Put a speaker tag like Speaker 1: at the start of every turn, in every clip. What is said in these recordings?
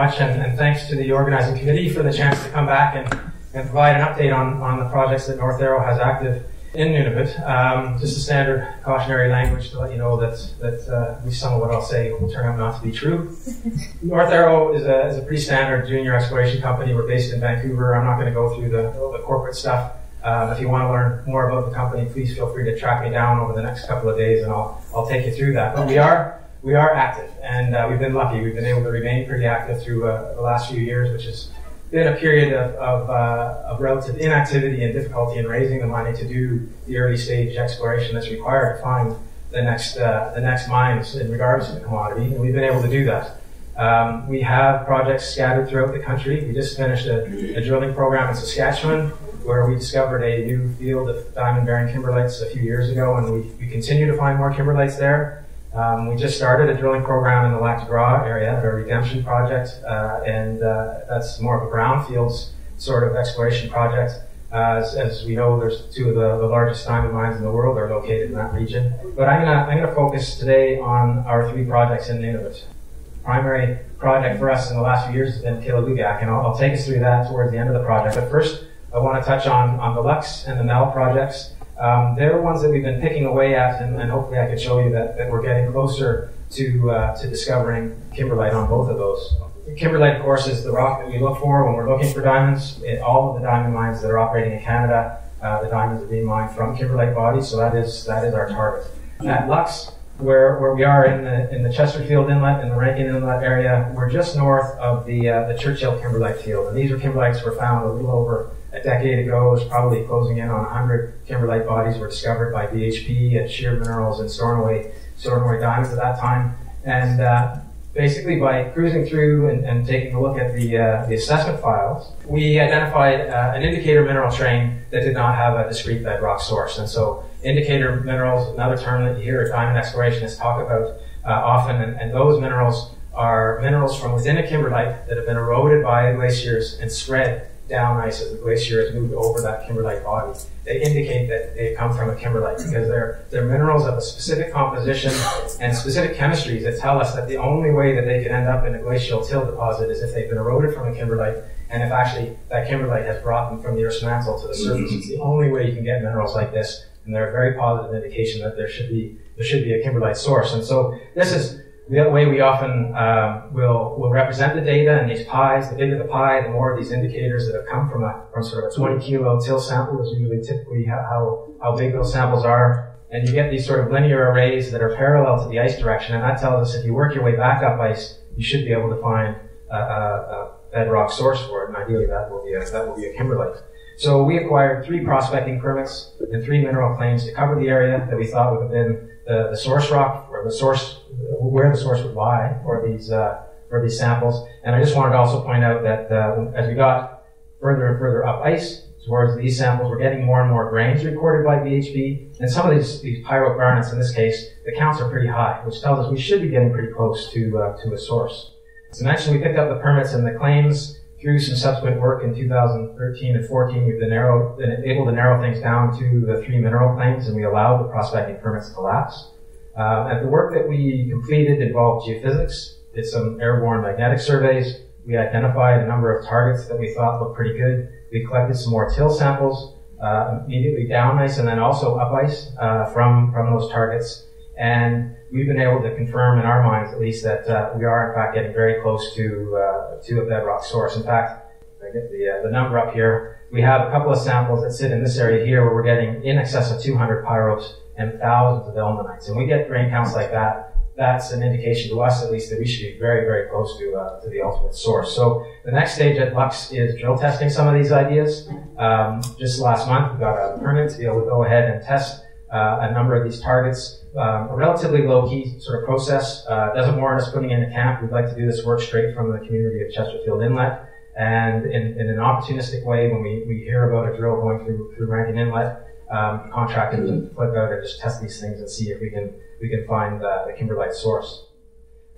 Speaker 1: thank you very much, and, and, thanks to the organizing committee for the chance to come back and, and provide an update on, on the projects that North Arrow has active in Nunavut. Um, just a standard cautionary language to let you know that, that uh, at least some of what I'll say will turn out not to be true. North Arrow is a, is a pretty standard junior exploration company. We're based in Vancouver. I'm not going to go through the, the corporate stuff. Uh, if you want to learn more about the company, please feel free to track me down over the next couple of days, and I'll I'll take you through that. But we are we are active, and uh, we've been lucky. We've been able to remain pretty active through uh, the last few years, which has been a period of, of, uh, of, relative inactivity and difficulty in raising the money to do the early stage exploration that's required to find the next uh, the next mines in regards to the commodity, and we've been able to do that. Um, we have projects scattered throughout the country. We just finished a, a, drilling program in Saskatchewan where we discovered a new field of diamond-bearing kimberlites a few years ago, and we, we continue to find more kimberlites there. Um, we just started a drilling program in the Lac Gras area, a redemption project, uh, and uh, that's more of a brownfields sort of exploration project. Uh, as, as, we know, there's two of the, the, largest diamond mines in the world are located in that region. But I'm gonna, I'm gonna focus today on our three projects in Nunavut. Primary project for us in the last few years has been Qilalugaq, and I'll, I'll take us through that towards the end of the project. But first, I want to touch on, on the Luxx and the Mel projects. Um, they're the ones that we've been picking away at, and, and hopefully I can show you that, that we're getting closer to, uh, to discovering kimberlite on both of those. Kimberlite, of course, is the rock that we look for when we're looking for diamonds. In all of the diamond mines that are operating in Canada, uh, the diamonds are being mined from kimberlite bodies, so that is that is our target. At Luxx, where, where we are in the in the Chesterfield Inlet and the Rankin Inlet area, we're just north of the uh, the Churchill kimberlite field, and these are kimberlites were found a little over a decade ago, it was probably closing in on 100 kimberlite bodies were discovered by BHP at Shear Minerals and Stornoway, Stornoway Diamonds at that time. And uh, basically by cruising through and, and, taking a look at the, uh, the assessment files, we identified uh, an indicator mineral train that did not have a discrete bedrock source. And so indicator minerals, another term that you hear diamond explorationists talk about uh, often, and, and those minerals are minerals from within a kimberlite that have been eroded by glaciers and spread down ice as the glacier has moved over that kimberlite body. They indicate that they come from a kimberlite because they're, they're minerals of a specific composition and specific chemistries that tell us that the only way that they can end up in a glacial till deposit is if they've been eroded from a kimberlite and if actually that kimberlite has brought them from the Earth's mantle to the surface. It's the only way you can get minerals like this and they're a very positive indication that there should be there should be a kimberlite source. And so this is the other way we often uh, will will represent the data in these pies. The bigger the pie, the more of these indicators that have come from a from sort of a 20 kilo till sample is usually typically how how big those samples are. And you get these sort of linear arrays that are parallel to the ice direction, and that tells us if you work your way back up ice, you should be able to find a, a, a bedrock source for it, and ideally that will be a, that will be a kimberlite. So we acquired three prospecting permits and three mineral claims to cover the area that we thought would have been the, the source rock or the source, where the source would lie for these, uh, for these samples. And I just wanted to also point out that, uh, as we got further and further up ice, towards these samples, we're getting more and more grains recorded by BHP. And some of these, these pyrite in this case, the counts are pretty high, which tells us we should be getting pretty close to, uh, to a source. So mentioned, we picked up the permits and the claims through some subsequent work in 2013 and 14, we've been, been able to narrow things down to the three mineral claims, and we allowed the prospecting permits to lapse. Uh, and the work that we completed involved geophysics, did some airborne magnetic surveys. We identified a number of targets that we thought looked pretty good. We collected some more till samples, uh, immediately down ice and then also up ice uh, from from those targets. And we've been able to confirm in our minds, at least, that uh, we are in fact getting very close to uh, to a bedrock source. In fact, I get the uh, the number up here. We have a couple of samples that sit in this area here where we're getting in excess of 200 pyros and thousands of ilmenites. And we get grain counts like that. That's an indication to us, at least, that we should be very, very close to uh, to the ultimate source. So the next stage at Luxx is drill testing some of these ideas. Um, just last month, we got a permit to be able to go ahead and test uh, a number of these targets um, a relatively low-key sort of process. Uh, doesn't warrant us putting in a camp. We'd like to do this work straight from the community of Chesterfield Inlet. And in, in an opportunistic way, when we, we hear about a drill going through, through Rankin Inlet, um, to flip out and just test these things and see if we can, we can find the, the kimberlite source.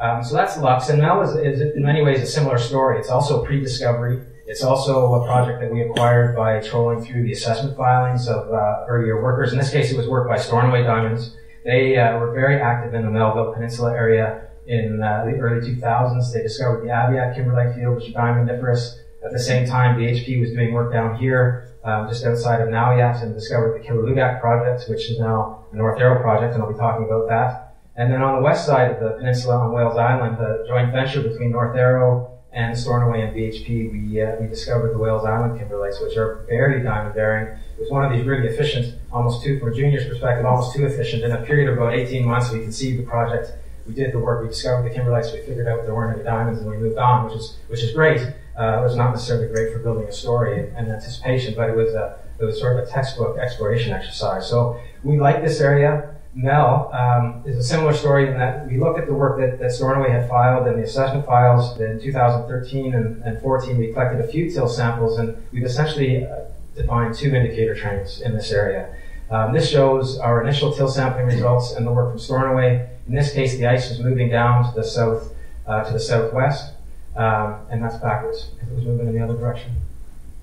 Speaker 1: Um, so that's Luxx. And Mel is, is in many ways a similar story. It's also pre-discovery. It's also a project that we acquired by trolling through the assessment filings of uh, earlier workers. In this case, it was work by Stornoway Diamonds. They uh, were very active in the Melville Peninsula area in uh, the early 2000s. They discovered the Aviat kimberlite field, which is diamondiferous. At the same time, BHP was doing work down here, um, just outside of Naujaat, and discovered the Qilalugaq project, which is now a North Arrow project, and I'll be talking about that. And then on the west side of the peninsula on Wales Island, the joint venture between North Arrow and Stornoway and BHP, we, uh, we discovered the Wales Island kimberlites, which are barely diamond bearing. It was one of these really efficient, almost too, from a junior's perspective, almost too efficient. In a period of about 18 months, we conceived the project. We did the work. We discovered the kimberlites. We figured out there weren't any diamonds, and we moved on, which is which is great. Uh, it was not necessarily great for building a story and, and anticipation, but it was a it was sort of a textbook exploration exercise. So we like this area. Mel um, is a similar story in that we looked at the work that, that Stornoway had filed in the assessment files in 2013 and, and 14. We collected a few till samples and we've essentially uh, defined two indicator trains in this area. Um, this shows our initial till sampling results and the work from Stornoway. In this case, the ice was moving down to the south, uh, to the southwest, um, and that's backwards because it was moving in the other direction.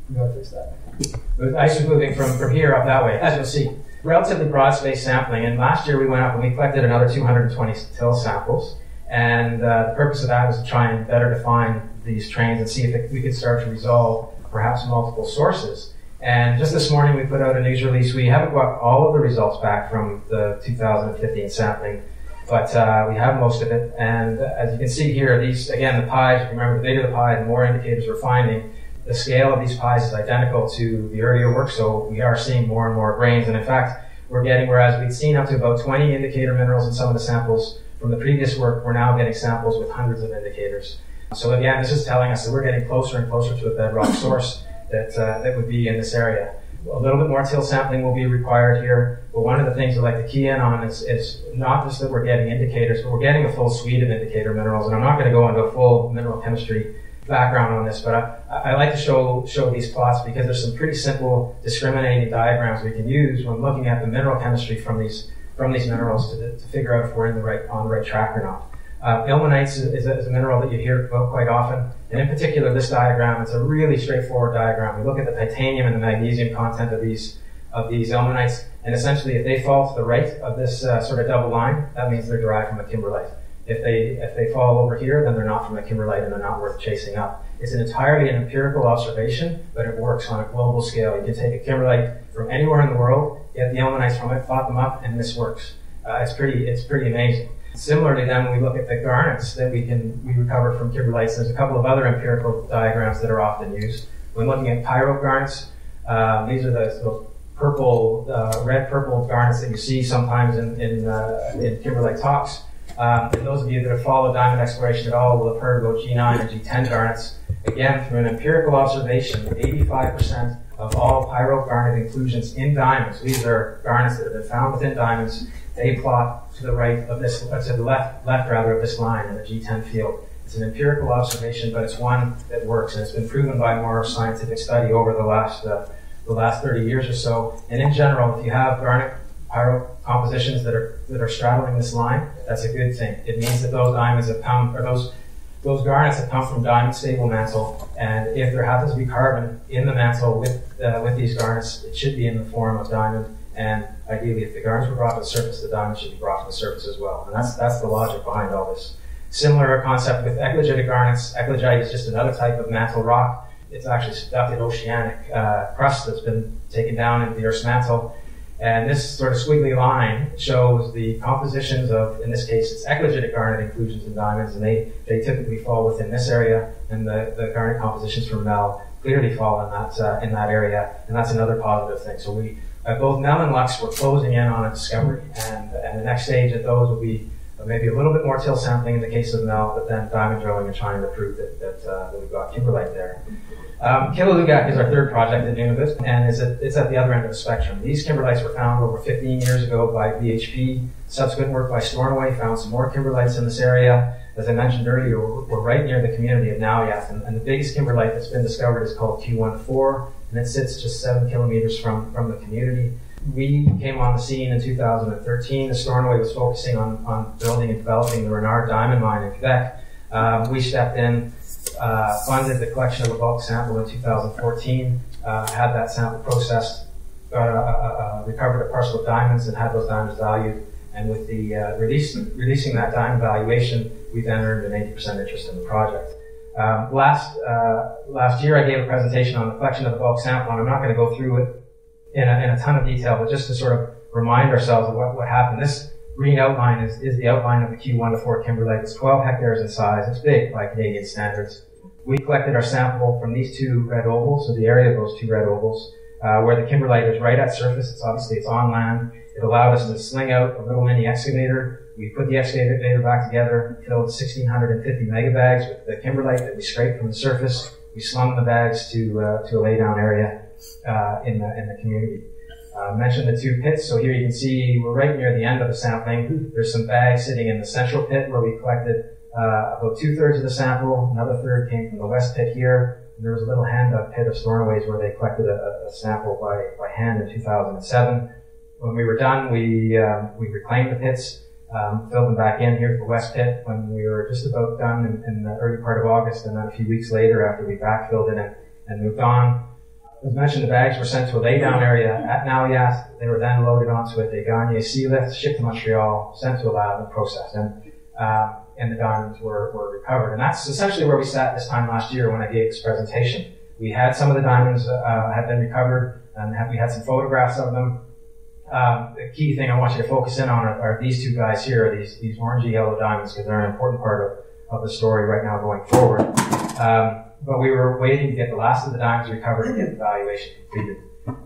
Speaker 1: We gotta fix that. The ice was moving from, from here up that way, as you'll see relatively broad space sampling. And last year we went up and we collected another 220 till samples. And uh, the purpose of that was to try and better define these trains and see if it, we could start to resolve perhaps multiple sources. And just this morning we put out a news release. We haven't got all of the results back from the 2015 sampling, but uh, we have most of it. And as you can see here, these again the pies. Remember, the bigger the pie, the more indicators we're finding the scale of these pies is identical to the earlier work, so we are seeing more and more grains. And in fact, we're getting, whereas we'd seen up to about 20 indicator minerals in some of the samples from the previous work, we're now getting samples with hundreds of indicators. So again, this is telling us that we're getting closer and closer to a bedrock source that, uh, that would be in this area. A little bit more till sampling will be required here, but one of the things I'd like to key in on is, is not just that we're getting indicators, but we're getting a full suite of indicator minerals. And I'm not going to go into a full mineral chemistry background on this, but I, I, like to show show these plots because there's some pretty simple discriminating diagrams we can use when looking at the mineral chemistry from these from these minerals to, to figure out if we're in the right on the right track or not. Uh, ilmenites is, is, a, mineral that you hear about quite often, and in particular, this diagram. It's a really straightforward diagram. We look at the titanium and the magnesium content of these of these ilmenites, and essentially, if they fall to the right of this uh, sort of double line, that means they're derived from a kimberlite. If they if they fall over here, then they're not from a kimberlite and they're not worth chasing up. It's an entirely an empirical observation, but it works on a global scale. You can take a kimberlite from anywhere in the world, get the ilmenites from it, plot them up, and this works. Uh, it's pretty it's pretty amazing. Similarly, then when we look at the garnets that we can we recover from kimberlites, there's a couple of other empirical diagrams that are often used. When looking at pyrope garnets, um, these are the those purple, uh, red purple garnets that you see sometimes in in, uh, in kimberlite talks. Um, and those of you that have followed diamond exploration at all will have heard about G9 and G10 garnets. Again, through an empirical observation, 85% of all pyrope garnet inclusions in diamonds, these are garnets that have been found within diamonds, they plot to the right of this, uh, to the left, left rather of this line in the G10 field. It's an empirical observation, but it's one that works, and it's been proven by more scientific study over the last uh, the last 30 years or so. And in general, if you have garnet pyro compositions that are that are straddling this line, that's a good thing. It means that those diamonds have come, or those those garnets have come from diamond stable mantle, and if there happens to be carbon in the mantle with uh, with these garnets, it should be in the form of diamond. And ideally, if the garnets were brought to the surface, the diamond should be brought to the surface as well. And that's that's the logic behind all this. Similar concept with eclogitic garnets. Eclogite is just another type of mantle rock. It's actually subducted oceanic uh, crust that's been taken down into the Earth's mantle and this sort of squiggly line shows the compositions of, in this case, it's eclogitic garnet inclusions in diamonds, and they, they typically fall within this area, and the, the garnet compositions from Mel clearly fall in that, uh, in that area, and that's another positive thing. So we, uh, both Mel and Luxx were closing in on a discovery, and, and the next stage of those will be maybe a little bit more till sampling in the case of Mel, but then diamond drilling and trying to prove that, that, uh, that we've got kimberlite there. Um, Qilalugaq is our third project in Nunavut, and it's at, it's at the other end of the spectrum. These kimberlites were found over 15 years ago by BHP. Subsequent work by Stornoway found some more kimberlites in this area. As I mentioned earlier, we're, we're right near the community of Naujaat, and, and, the biggest kimberlite that's been discovered is called Q14, and it sits just seven kilometers from, from the community. We came on the scene in 2013. The Stornoway was focusing on, on building and developing the Renard Diamond Mine in Quebec. Um, we stepped in funded the collection of a bulk sample in 2014, uh, had that sample processed, a, recovered a parcel of diamonds and had those diamonds valued And with the uh, release, releasing that diamond valuation, we then earned an 80% interest in the project. Um, last uh, last year, I gave a presentation on the collection of the bulk sample, and I'm not going to go through it in a, in a ton of detail, but just to sort of remind ourselves of what, what happened. This green outline is, is the outline of the Q1 to 4 Kimberlite. It's 12 hectares in size. It's big by Canadian standards. We collected our sample from these two red ovals, so the area of those two red ovals, uh, where the kimberlite is right at surface. It's obviously it's on land. It allowed us to sling out a little mini excavator. We put the excavator back together, filled 1,650 megabags with the kimberlite that we scraped from the surface. We slung the bags to uh, to a laydown area uh, in the in the community. Uh, mentioned the two pits. So here you can see we're right near the end of the sampling. There's some bags sitting in the central pit where we collected uh, about two thirds of the sample. Another third came from the west pit here. And there was a little hand dug pit of Stornoways where they collected a, a, sample by, by hand in 2007. When we were done, we um, we reclaimed the pits, um, filled them back in here for the west pit when we were just about done in, in, the early part of August, and then a few weeks later after we backfilled it and, and moved on. As mentioned, the bags were sent to a laydown area at Naliat. They were then loaded onto a Desgagnés sea lift, shipped to Montreal, sent to a lab and processed. And um, and the diamonds were, were recovered. And that's essentially where we sat this time last year when I gave this presentation. We had some of the diamonds uh, had been recovered, and we had some photographs of them. Um, the key thing I want you to focus in on are, are these two guys here, these, these orangey yellow diamonds, because they're an important part of, of the story right now going forward. Um, but we were waiting to get the last of the diamonds recovered and get the valuation completed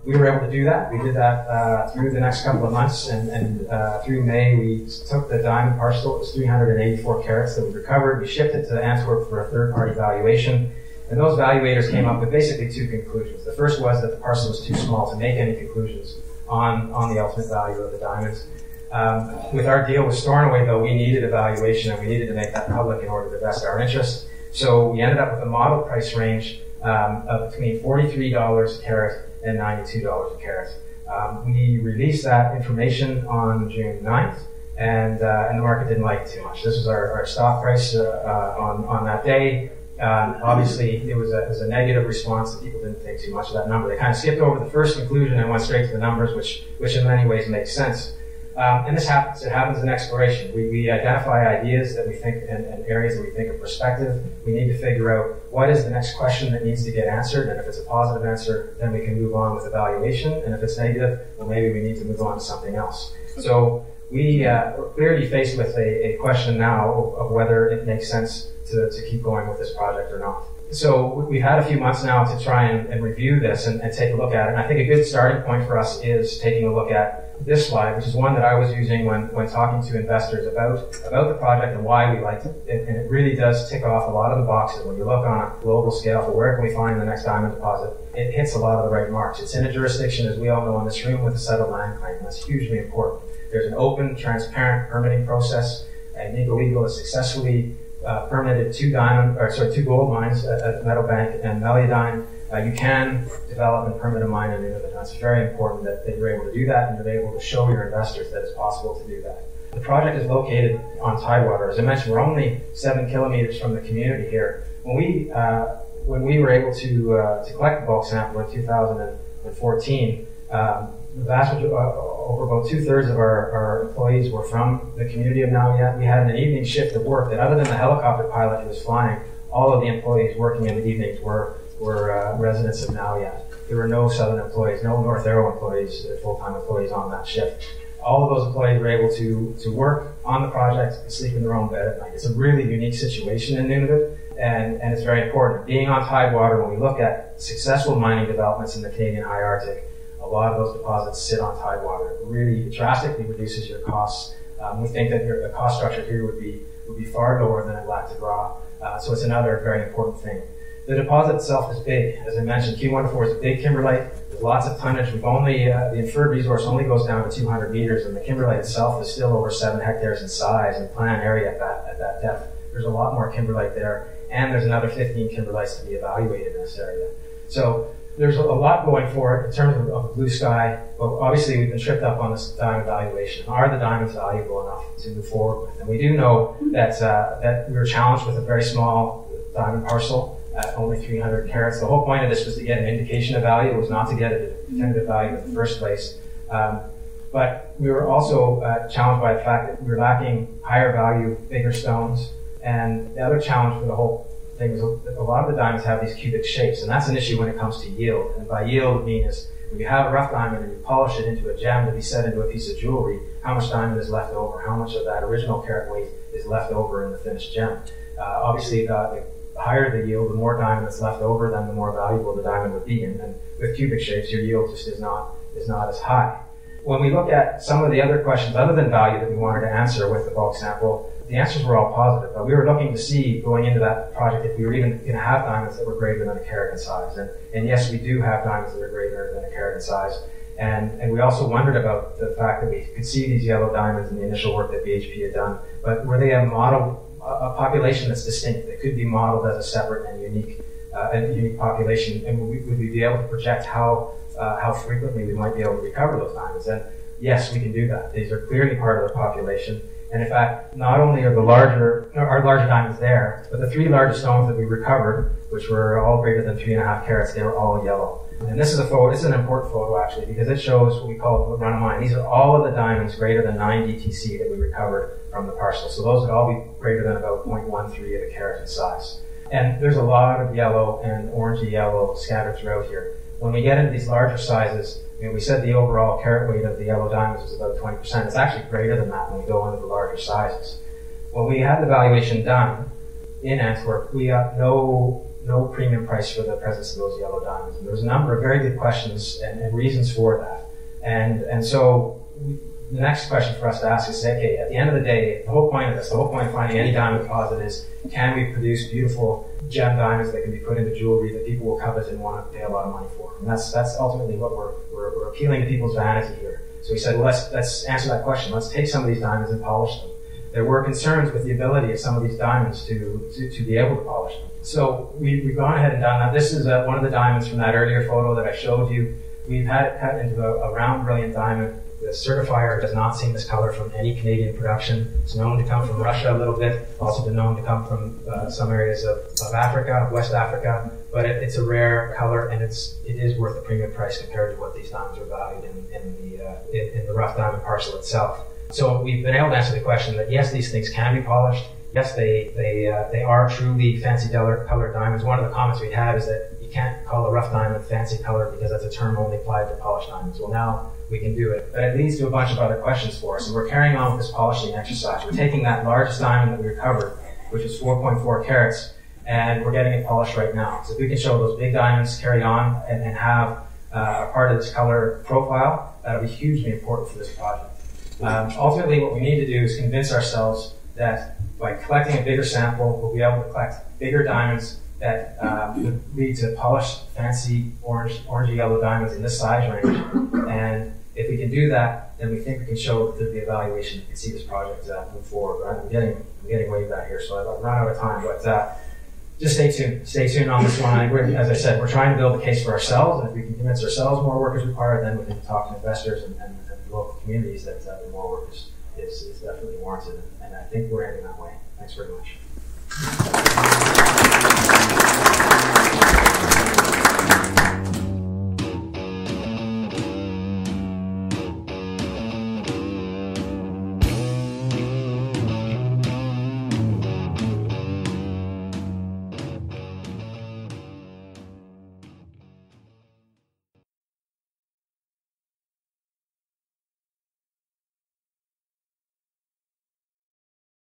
Speaker 1: we were able to do that. We did that uh, through the next couple of months, and, and uh, through May, we took the diamond parcel. It was 384 carats that we recovered. We shipped it to Antwerp for a third-party valuation, and those valuators came up with basically two conclusions. The first was that the parcel was too small to make any conclusions on on the ultimate value of the diamonds. Um, with our deal with Stornoway, though, we needed a valuation, and we needed to make that public in order to vest our interest. So we ended up with a model price range um, of between $43 a carat and $92 a carat. Um, we released that information on June 9th, and, uh, and the market didn't like it too much. This was our, our stock price uh, uh, on, on that day. Um, obviously, it was, a, it was a negative response that people didn't think too much of that number. They kind of skipped over the first conclusion and went straight to the numbers, which, which in many ways makes sense. Um, and this happens. It happens in exploration. We, we identify ideas that we think and, and, areas that we think are prospective. We need to figure out what is the next question that needs to get answered. And if it's a positive answer, then we can move on with evaluation. And if it's negative, well, maybe we need to move on to something else. So we uh, are clearly faced with a, a question now of, of, whether it makes sense to, to keep going with this project or not. So we've had a few months now to try and, and review this and, and take a look at it. And I think a good starting point for us is taking a look at this slide, which is one that I was using when, when talking to investors about, about the project and why we liked it. And it really does tick off a lot of the boxes. When you look on a global scale for where can we find the next diamond deposit, it hits a lot of the right marks. It's in a jurisdiction, as we all know in this room, with a settled land claim. That's hugely important. There's an open, transparent permitting process. And Agnico Eagle has successfully uh, permitted two diamond, or sorry, two gold mines at, at Meadowbank and Meliadine uh, you can develop and permit a mine in Nunavut. It's very important that, that you're able to do that and you're able to show your investors that it's possible to do that. The project is located on tidewater. As I mentioned, we're only seven kilometers from the community here. When we uh, when we were able to uh, to collect the bulk sample in 2014, um, the vast majority, uh, over about two thirds of our, our employees were from the community of Naliat. We had an evening shift of work that, other than the helicopter pilot who was flying, all of the employees working in the evenings were were uh, residents of Naliat. There were no Southern employees, no North Arrow employees, uh, full-time employees on that shift. All of those employees were able to, to work on the project and sleep in their own bed at night. It's a really unique situation in Nunavut, and, and it's very important. Being on Tidewater, when we look at successful mining developments in the Canadian High Arctic, a lot of those deposits sit on Tidewater. It really drastically reduces your costs. Um, we think that the cost structure here would be would be far lower than at Lac de. Uh, so it's another very important thing. The deposit itself is big. As I mentioned, Q14 is a big kimberlite. There's lots of tonnage. We've only, uh, the inferred resource only goes down to 200 meters, and the kimberlite itself is still over 7 hectares in size and plan area at that, at that depth. There's a lot more kimberlite there, and there's another 15 kimberlites to be evaluated in this area. So there's a, lot going for it in terms of, of blue sky, but obviously we've been tripped up on this diamond valuation. Are the diamonds valuable enough to move forward with? And we do know that, uh, that we were challenged with a very small diamond parcel at only 300 carats. The whole point of this was to get an indication of value. It was not to get a definitive value in the first place. Um, But we were also uh, challenged by the fact that we were lacking higher value, bigger stones. And the other challenge for the whole thing is a lot of the diamonds have these cubic shapes, and that's an issue when it comes to yield. And by yield, I mean is when you have a rough diamond and you polish it into a gem to be set into a piece of jewelry, how much diamond is left over? How much of that original carat weight is left over in the finished gem? Uh, obviously, the, the, higher the yield, the more diamond that's left over, then the more valuable the diamond would be. And, and with cubic shapes, your yield just is not is not as high. When we look at some of the other questions other than value that we wanted to answer with the bulk sample, the answers were all positive. But we were looking to see going into that project if we were even going to have diamonds that were greater than a carat in size. And, and yes, we do have diamonds that are greater than a carat in size. And, and we also wondered about the fact that we could see these yellow diamonds in the initial work that BHP had done, but were they a model, a population that's distinct, that could be modeled as a separate and unique, uh, a unique population? And would we, would we be able to project how, uh, how frequently we might be able to recover those diamonds? And yes, we can do that. These are clearly part of the population. And in fact, not only are the larger, are larger diamonds there, but the three largest stones that we recovered, which were all greater than three and a half carats, they were all yellow. And this is a photo, this is an important photo actually, because it shows what we call the run of mine. These are all of the diamonds greater than 9 DTC that we recovered from the parcel. So those would all be greater than about 0.13 of a carat in size. And there's a lot of yellow and orangey yellow scattered throughout here. When we get into these larger sizes, I mean, we said the overall carat weight of the yellow diamonds was about 20%. It's actually greater than that when we go into the larger sizes. When we had the valuation done in Antwerp, we got no no premium price for the presence of those yellow diamonds. And there was a number of very good questions and, and reasons for that. And and so the next question for us to ask is, okay, at the end of the day, the whole point of this, the whole point of finding any diamond deposit is, can we produce beautiful gem diamonds that can be put into jewelry that people will covet and want to pay a lot of money for? And that's that's ultimately what we're we're, we're appealing to people's vanity here. So we said, well, let's let's answer that question. Let's take some of these diamonds and polish them. There were concerns with the ability of some of these diamonds to to, to be able to polish them. So we, we've gone ahead and done that. This is uh, one of the diamonds from that earlier photo that I showed you. We've had it cut into a, a round brilliant diamond the certifier does not see this color from any Canadian production. It's known to come from Russia a little bit, also been known to come from uh, some areas of, of Africa, West Africa, but it, it's a rare color and it's it is worth a premium price compared to what these diamonds are valued in, in the uh, in, the rough diamond parcel itself. So we've been able to answer the question that yes, these things can be polished. Yes, they they uh, they are truly fancy color colored diamonds. One of the comments we have is that you can't call a rough diamond fancy color because that's a term only applied to polished diamonds. Well, now we can do it. But it leads to a bunch of other questions for us. And we're carrying on with this polishing exercise. We're taking that largest diamond that we recovered, which is 4.4 carats, and we're getting it polished right now. So if we can show those big diamonds carry on and, and have uh, a part of this color profile, that'll be hugely important for this project. Um, ultimately, what we need to do is convince ourselves that by collecting a bigger sample, we'll be able to collect bigger diamonds that um, would lead to polished, fancy orange, orangey yellow diamonds in this size range. And if we can do that, then we think we can show through the evaluation, we can see this project uh, move forward, right? I'm getting, I'm getting way back here, so I've run out of time, but uh, just stay tuned. Stay tuned on this one. We're, as I said, we're trying to build a case for ourselves, and if we can convince ourselves more work is required, then we can talk to investors and, and, and local communities that uh, the more work is, is, is definitely warranted, and, and I think we're heading that way. Thanks very much.